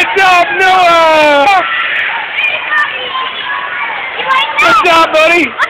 Good job, Noah! Good job, buddy!